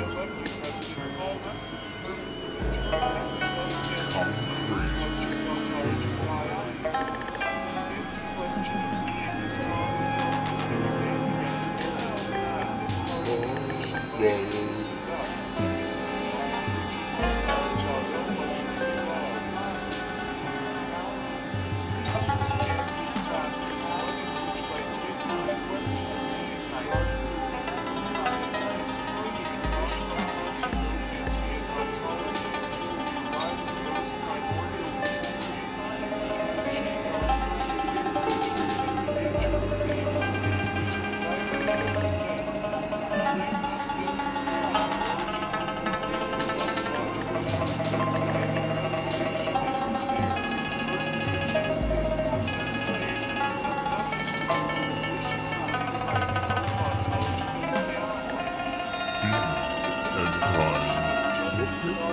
Yeah. Yes.